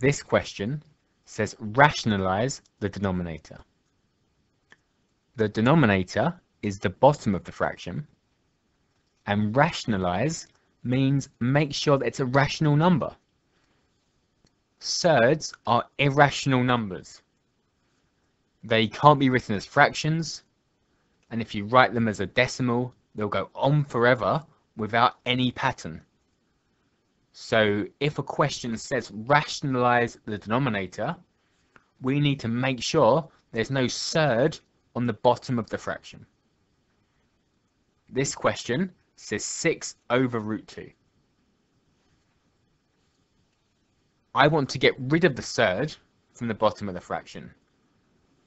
this question says rationalize the denominator. The denominator is the bottom of the fraction and rationalize means make sure that it's a rational number. Surds are irrational numbers. They can't be written as fractions and if you write them as a decimal they'll go on forever without any pattern. So if a question says rationalize the denominator, we need to make sure there's no surd on the bottom of the fraction. This question says 6 over root 2. I want to get rid of the surd from the bottom of the fraction.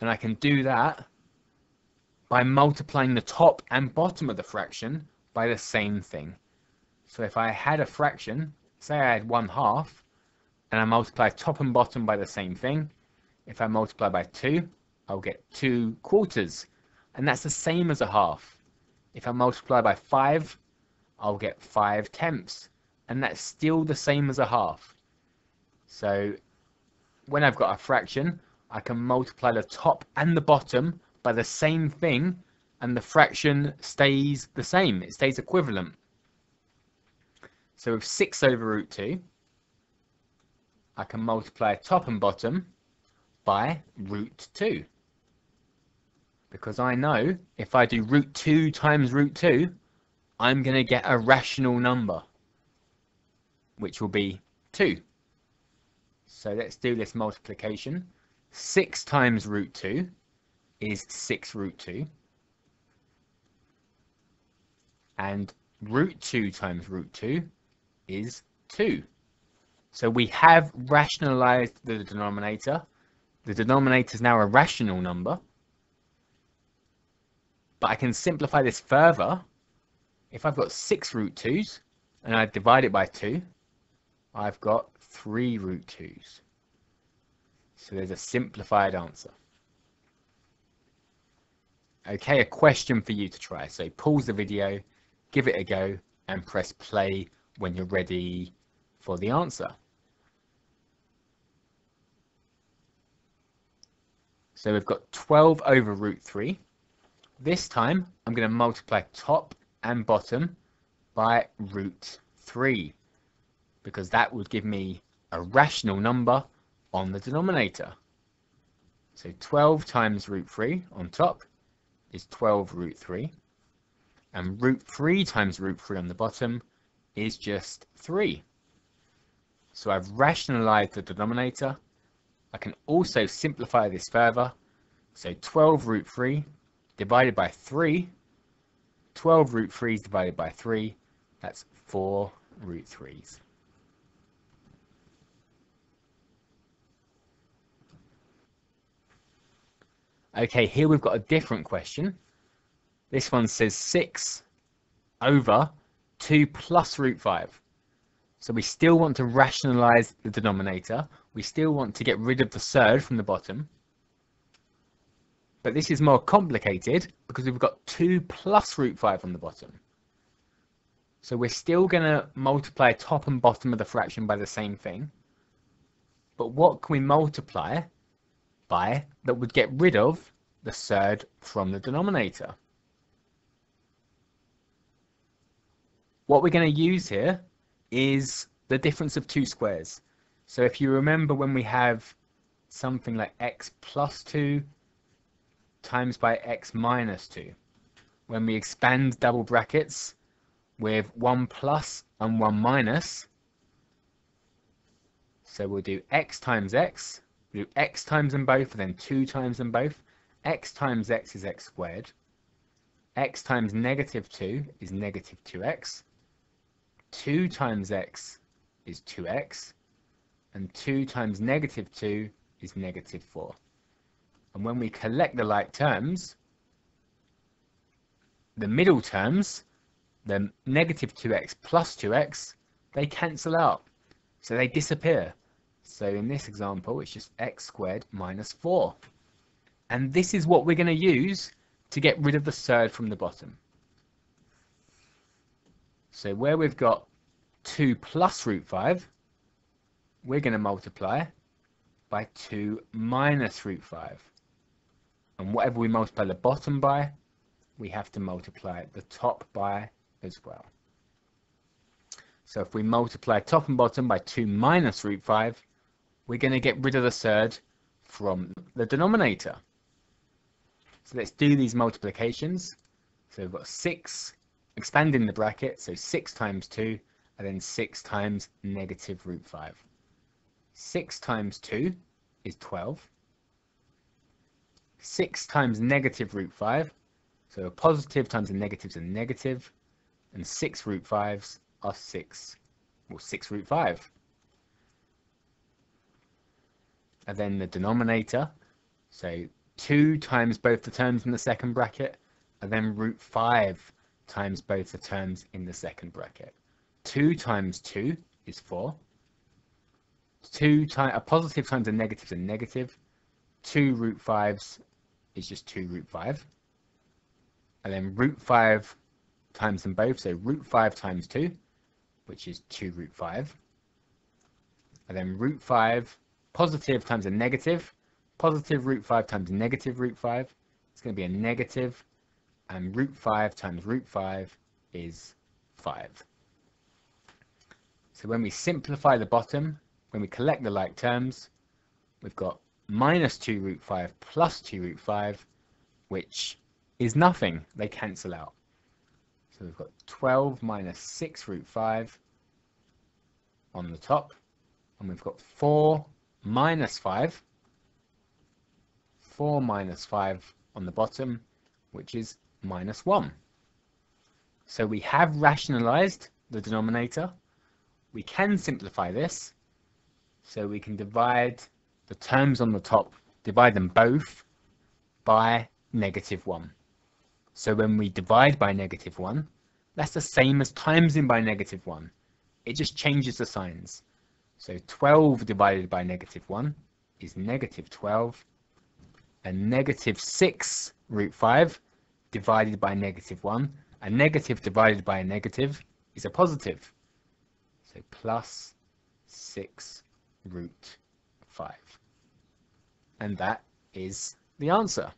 And I can do that by multiplying the top and bottom of the fraction by the same thing. So if I had a fraction say I had 1 half, and I multiply top and bottom by the same thing, if I multiply by 2, I'll get 2 quarters, and that's the same as a half. If I multiply by 5, I'll get 5 tenths, and that's still the same as a half. So when I've got a fraction, I can multiply the top and the bottom by the same thing, and the fraction stays the same, it stays equivalent. So with 6 over root 2, I can multiply top and bottom by root 2. Because I know if I do root 2 times root 2, I'm going to get a rational number, which will be 2. So let's do this multiplication. 6 times root 2 is 6 root 2. And root 2 times root 2 is 2. So we have rationalized the denominator. The denominator is now a rational number. But I can simplify this further. If I've got 6 root 2's and I divide it by 2, I've got 3 root 2's. So there's a simplified answer. Okay, a question for you to try. So pause the video, give it a go, and press play when you're ready for the answer. So we've got 12 over root 3. This time I'm going to multiply top and bottom by root 3 because that would give me a rational number on the denominator. So 12 times root 3 on top is 12 root 3 and root 3 times root 3 on the bottom is just 3. So I've rationalized the denominator. I can also simplify this further. So 12 root 3 divided by 3. 12 root 3s divided by 3. That's 4 root 3s. Okay, here we've got a different question. This one says 6 over 2 plus root 5. So we still want to rationalize the denominator. We still want to get rid of the surd from the bottom. But this is more complicated because we've got 2 plus root 5 on the bottom. So we're still going to multiply top and bottom of the fraction by the same thing. But what can we multiply by that would get rid of the surd from the denominator? What we're going to use here is the difference of two squares. So if you remember when we have something like x plus 2 times by x minus 2, when we expand double brackets with 1 plus and 1 minus, so we'll do x times x, we'll do x times them both, and then 2 times them both. x times x is x squared. x times negative 2 is negative 2x. 2 times x is 2x, and 2 times negative 2 is negative 4. And when we collect the like terms, the middle terms, the negative 2x plus 2x, they cancel out. So they disappear. So in this example, it's just x squared minus 4. And this is what we're going to use to get rid of the surd from the bottom. So where we've got 2 plus root 5, we're going to multiply by 2 minus root 5. And whatever we multiply the bottom by, we have to multiply the top by as well. So if we multiply top and bottom by 2 minus root 5, we're going to get rid of the surd from the denominator. So let's do these multiplications. So we've got 6, expanding the bracket, so 6 times 2, and then 6 times negative root 5. 6 times 2 is 12. 6 times negative root 5, so a positive times a negative is a negative, and 6 root 5s are 6, well 6 root 5. And then the denominator, so 2 times both the terms in the second bracket, and then root 5 times both the terms in the second bracket. 2 times 2 is 4. 2 times a positive times a negative is a negative. 2 root 5s is just 2 root 5. And then root 5 times them both, so root 5 times 2, which is 2 root 5. And then root 5, positive times a negative, positive root 5 times negative root 5, it's going to be a negative and root 5 times root 5 is 5. So when we simplify the bottom, when we collect the like terms, we've got minus 2 root 5 plus 2 root 5, which is nothing. They cancel out. So we've got 12 minus 6 root 5 on the top, and we've got 4 minus 5, 4 minus 5 on the bottom, which is minus 1. So we have rationalized the denominator. We can simplify this. So we can divide the terms on the top, divide them both by negative 1. So when we divide by negative 1, that's the same as timesing by negative 1. It just changes the signs. So 12 divided by negative 1 is negative 12. And negative 6 root 5 divided by negative 1. A negative divided by a negative is a positive. So plus 6 root 5. And that is the answer.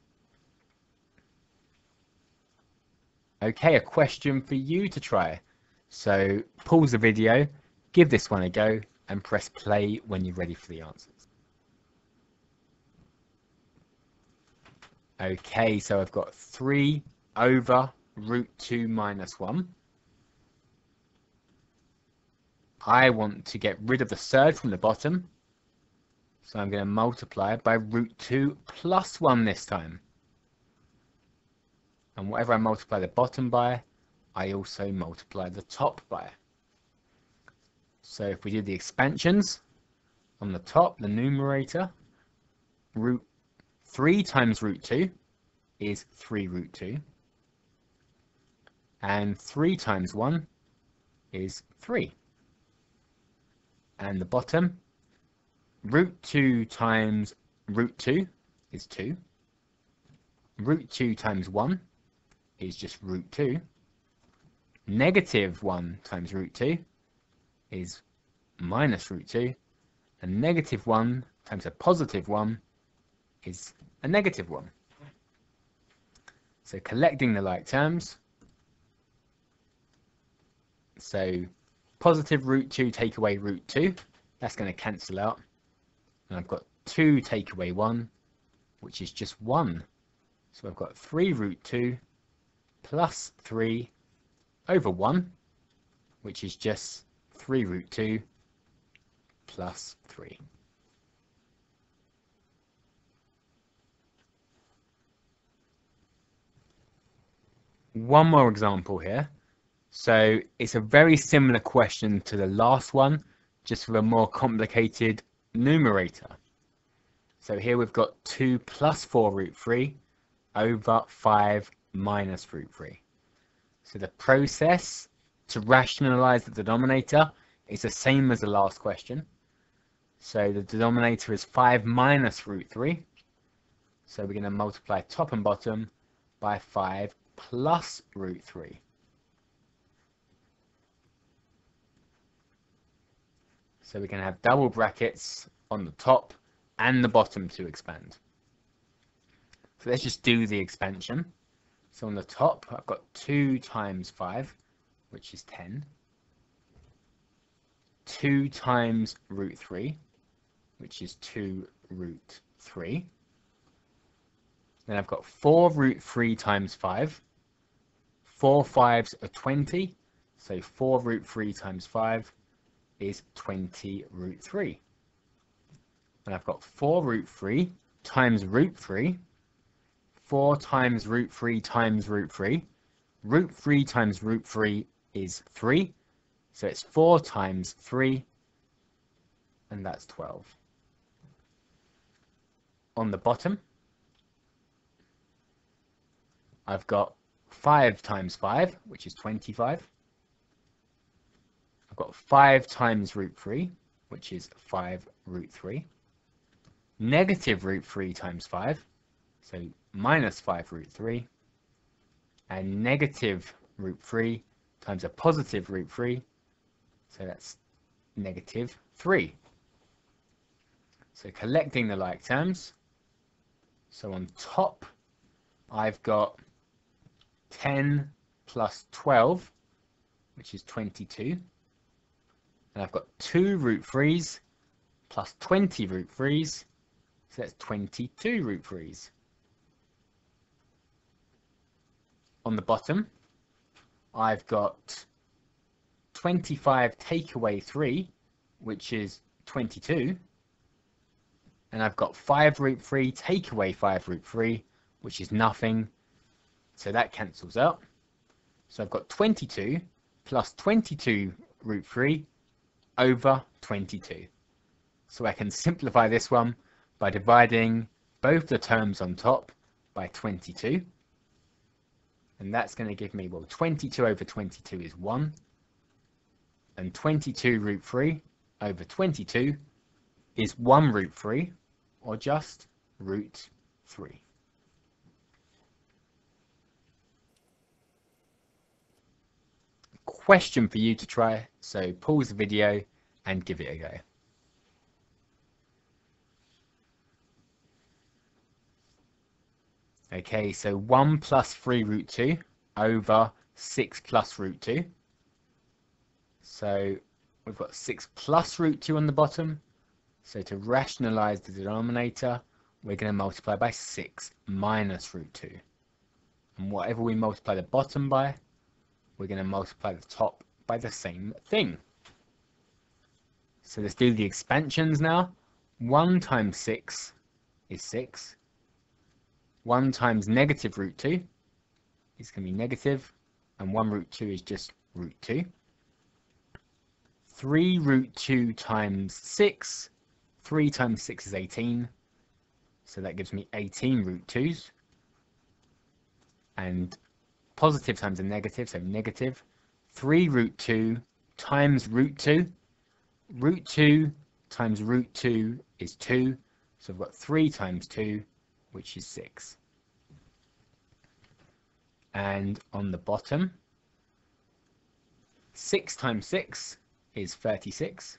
Okay, a question for you to try. So pause the video, give this one a go, and press play when you're ready for the answers. Okay, so I've got 3 over root 2 minus 1. I want to get rid of the surd from the bottom. So I'm going to multiply by root 2 plus 1 this time. And whatever I multiply the bottom by, I also multiply the top by. So if we do the expansions, on the top, the numerator, root 3 times root 2 is 3 root 2. And 3 times 1 is 3. And the bottom, root 2 times root 2 is 2. Root 2 times 1 is just root 2. Negative 1 times root 2 is minus root 2. And negative 1 times a positive 1 is a negative one. So collecting the like terms. So positive root 2 take away root 2. That's going to cancel out. And I've got 2 take away 1, which is just 1. So I've got 3 root 2 plus 3 over 1, which is just 3 root 2 plus 3. One more example here. So it's a very similar question to the last one, just with a more complicated numerator. So here we've got 2 plus 4 root 3 over 5 minus root 3. So the process to rationalize the denominator is the same as the last question. So the denominator is 5 minus root 3. So we're going to multiply top and bottom by 5 plus root 3. So we're going to have double brackets on the top and the bottom to expand. So let's just do the expansion. So on the top, I've got 2 times 5, which is 10. 2 times root 3, which is 2 root 3. Then I've got 4 root 3 times 5. 4 fives are 20, so 4 root 3 times 5 is 20 root 3. And I've got 4 root 3 times root 3. 4 times root 3 times root 3. Root 3 times root 3 is 3. So it's 4 times 3, and that's 12. On the bottom, I've got 5 times 5, which is 25. I've got 5 times root 3, which is 5 root 3. Negative root 3 times 5, so minus 5 root 3. And negative root 3 times a positive root 3, so that's negative 3. So collecting the like terms, so on top I've got 10 plus 12, which is 22. And I've got 2 root 3's plus 20 root 3's, so that's 22 root 3's. On the bottom, I've got 25 take away 3, which is 22. And I've got 5 root 3 take away 5 root 3, which is nothing. So that cancels out. So I've got 22 plus 22 root 3 over 22. So I can simplify this one by dividing both the terms on top by 22. And that's going to give me, well, 22 over 22 is 1. And 22 root 3 over 22 is 1 root 3, or just root 3. Question for you to try, so pause the video and give it a go. Okay, so 1 plus 3 root 2 over 6 plus root 2. So we've got 6 plus root 2 on the bottom. So to rationalize the denominator, we're going to multiply by 6 minus root 2. And whatever we multiply the bottom by, we're going to multiply the top by the same thing. So let's do the expansions now. 1 times 6 is 6. 1 times negative root 2 is going to be negative, and 1 root 2 is just root 2. 3 root 2 times 6, 3 times 6 is 18, so that gives me 18 root 2s. And positive times a negative, so negative 3 root 2 times root 2. Root 2 times root 2 is 2, so I've got 3 times 2, which is 6. And on the bottom, 6 times 6 is 36.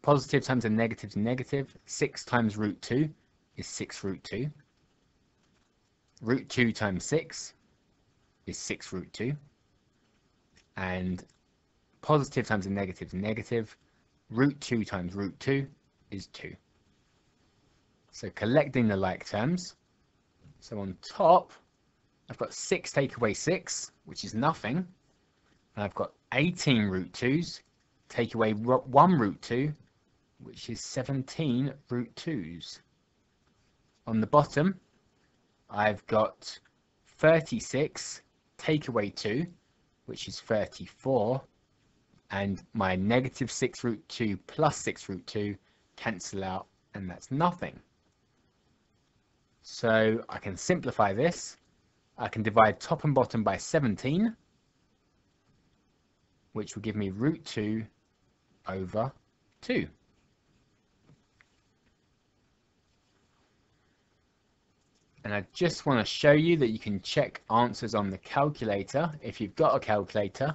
Positive times a negative is negative. 6 times root 2 is 6 root 2 root 2 times 6 is 6 root 2. And positive times a negative is negative. Root 2 times root 2 is 2. So collecting the like terms. So on top, I've got 6 take away 6, which is nothing. And I've got 18 root 2's, take away 1 root 2, which is 17 root 2's. On the bottom, I've got 36 take away 2, which is 34, and my negative 6 root 2 plus 6 root 2 cancel out, and that's nothing. So I can simplify this. I can divide top and bottom by 17, which will give me root 2 over 2. And I just want to show you that you can check answers on the calculator if you've got a calculator.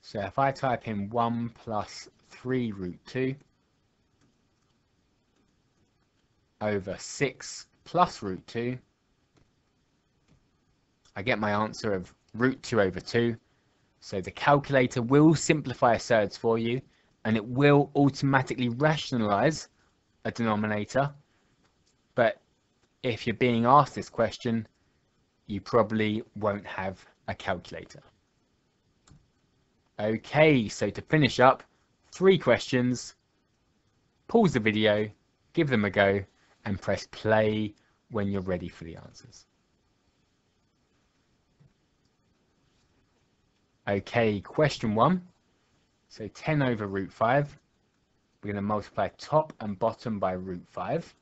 So if I type in 1 plus 3 root 2, over 6 plus root 2. I get my answer of root 2 over 2. So the calculator will simplify a surds for you and it will automatically rationalize a denominator. But if you're being asked this question, you probably won't have a calculator. Okay, so to finish up, three questions. Pause the video, give them a go, and press play when you're ready for the answers. Okay, question one. So 10 over root 5. We're going to multiply top and bottom by root 5.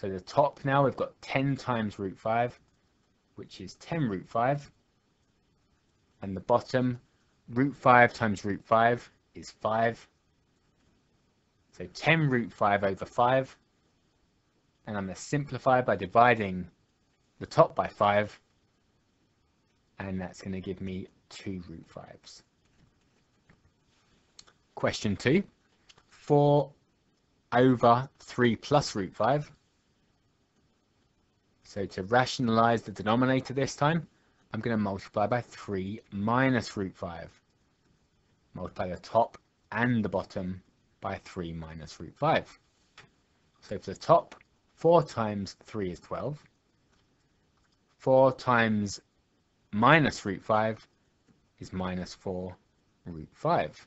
So the top now we've got 10 times root 5, which is 10 root 5. And the bottom, root 5 times root 5 is 5. So 10 root 5 over 5. And I'm going to simplify by dividing the top by 5 and that's going to give me two root 5s. Question 2. 4 over 3 plus root 5. So to rationalize the denominator this time, I'm going to multiply by 3 minus root 5. Multiply the top and the bottom by 3 minus root 5. So for the top, 4 times 3 is 12. 4 times minus root 5 is minus 4 root 5.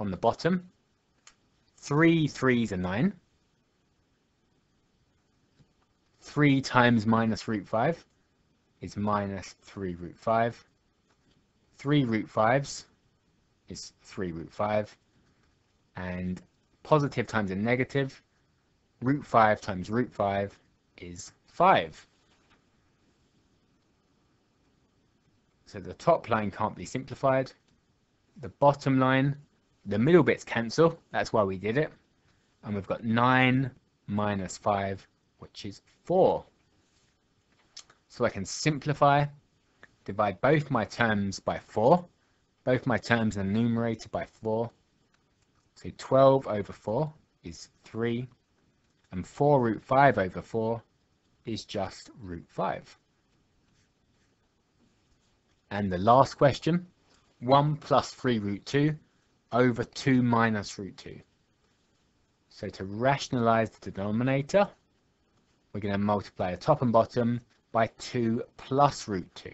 On the bottom, 3 3s are 9. 3 times minus root 5 is minus 3 root 5. 3 root 5s is 3 root 5. And positive times a negative, root 5 times root 5 is 5. So the top line can't be simplified. The bottom line, the middle bits cancel. That's why we did it. And we've got 9 minus 5, which is 4. So I can simplify, divide both my terms by 4. Both my terms are numerator by 4. So 12 over 4 is 3. And 4 root 5 over 4 is just root 5. And the last question, 1 plus 3 root 2 over 2 minus root 2. So to rationalize the denominator, we're going to multiply the top and bottom by 2 plus root 2.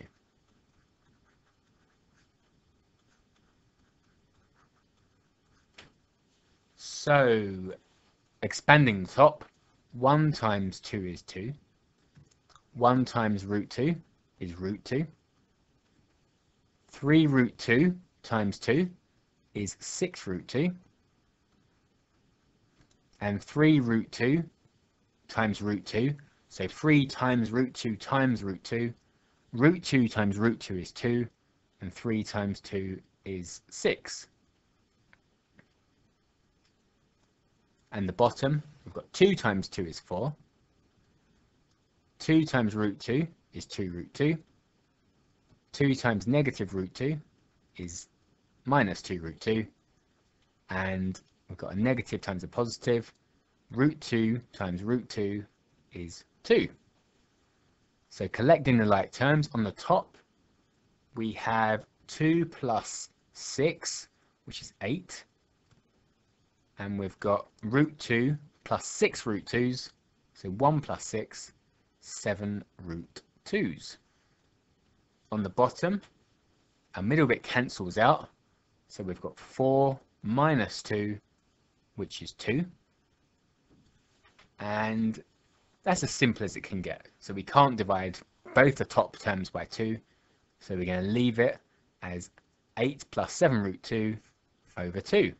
So, expanding the top, 1 times 2 is 2. 1 times root 2 is root 2. 3 root 2 times 2 is 6 root 2. And 3 root 2 times root 2. So 3 times root 2 times root 2. Root 2 times root 2 is 2. And 3 times 2 is 6. And the bottom, we've got 2 times 2 is 4. 2 times root 2 is 2 root 2. 2 times negative root 2 is minus 2 root 2 and we've got a negative times a positive root 2 times root 2 is 2 so collecting the like terms on the top we have 2 plus 6 which is 8 and we've got root 2 plus 6 root 2's so 1 plus 6 7 root 2's on the bottom, a middle bit cancels out. So we've got 4 minus 2, which is 2. And that's as simple as it can get. So we can't divide both the top terms by 2. So we're going to leave it as 8 plus 7 root 2 over 2.